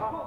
啊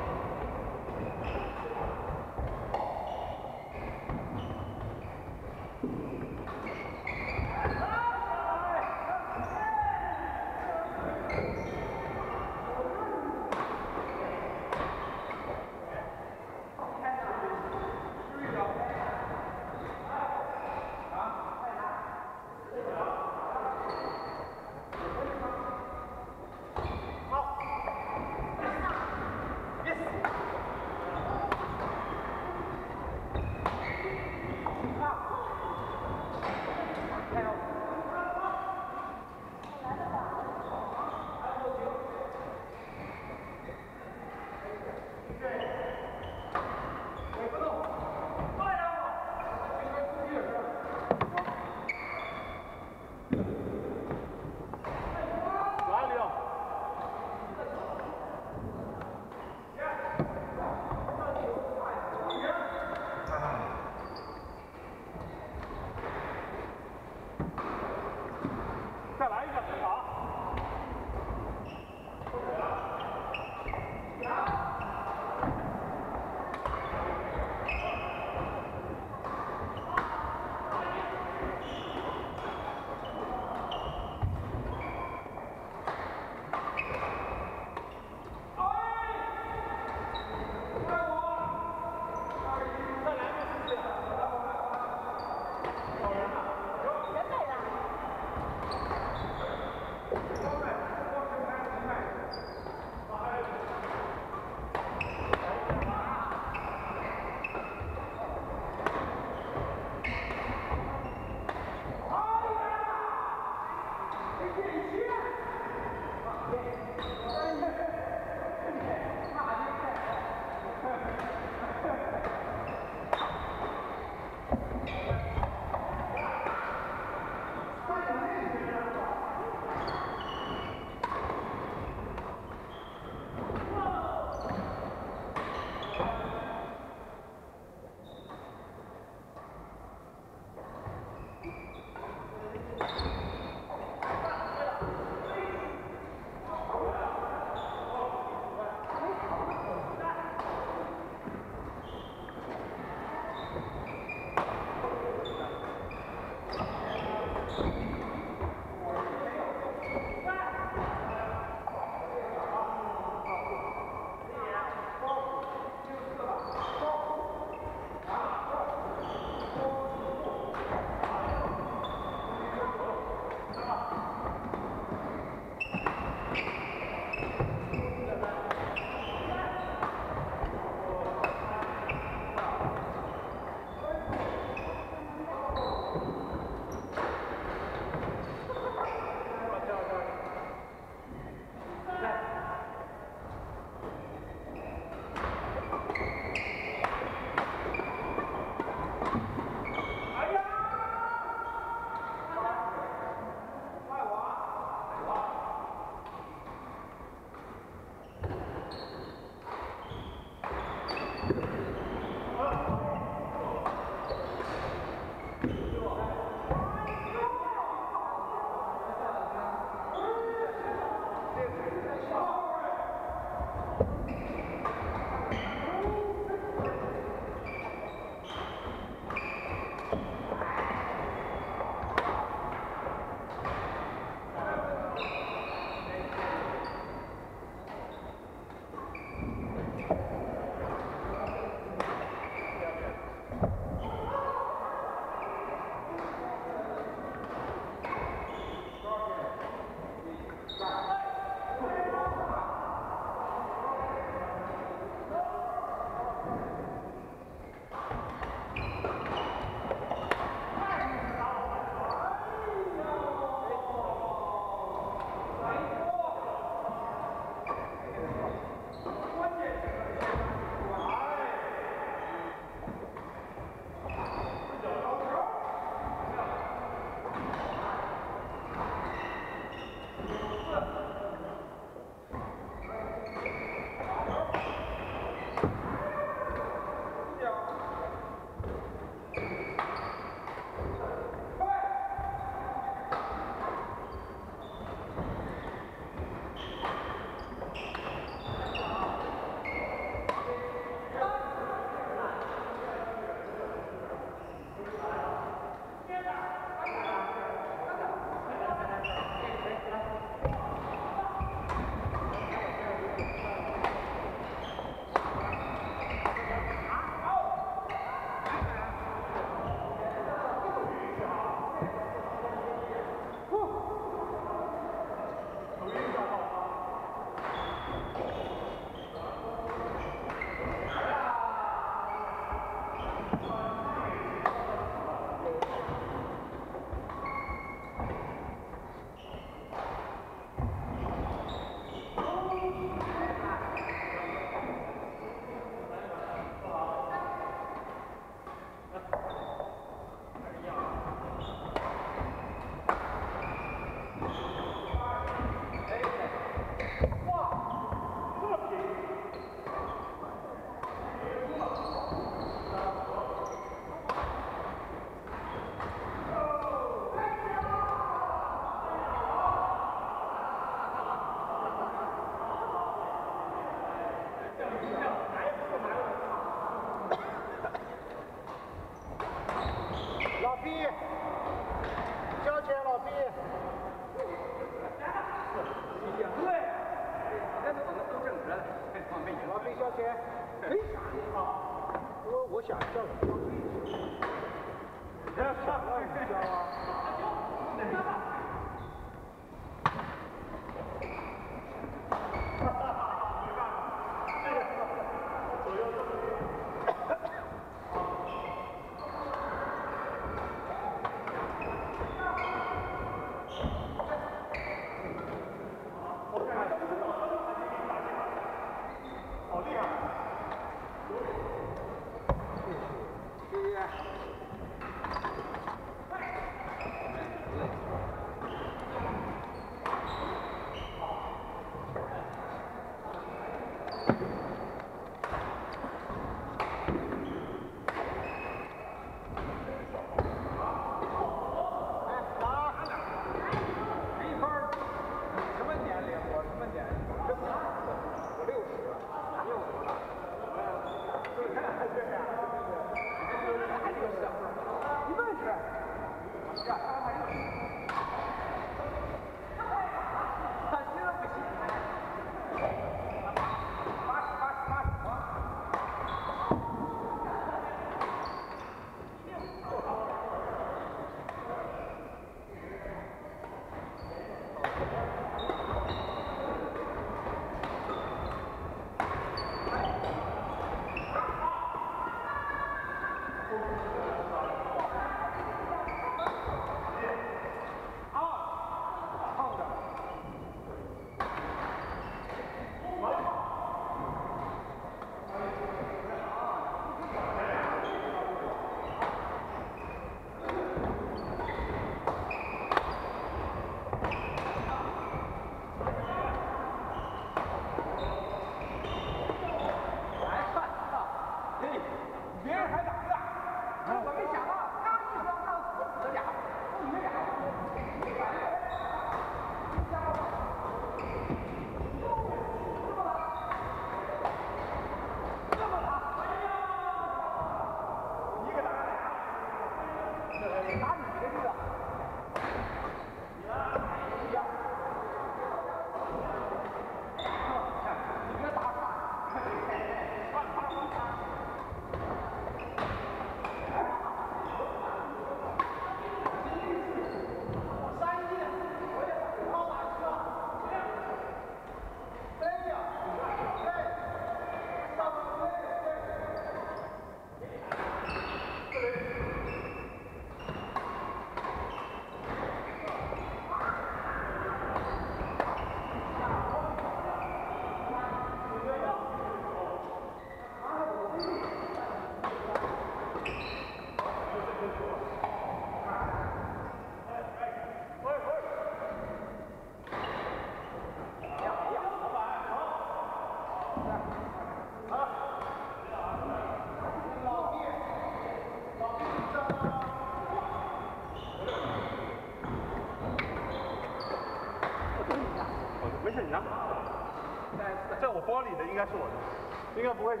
包里